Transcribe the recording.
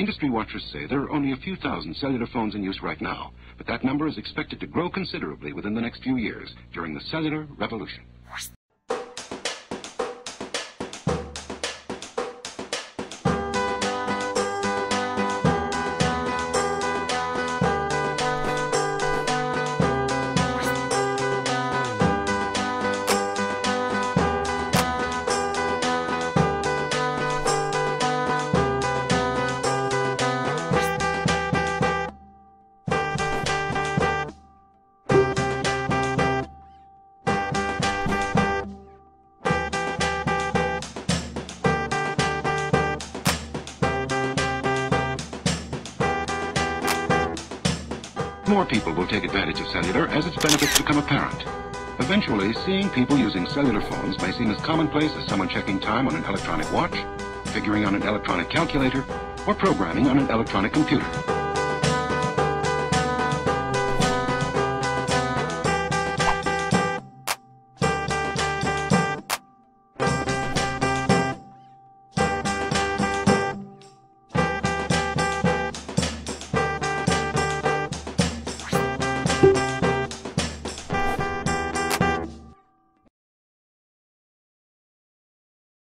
Industry watchers say there are only a few thousand cellular phones in use right now, but that number is expected to grow considerably within the next few years during the cellular revolution. More people will take advantage of cellular as its benefits become apparent. Eventually, seeing people using cellular phones may seem as commonplace as someone checking time on an electronic watch, figuring on an electronic calculator, or programming on an electronic computer.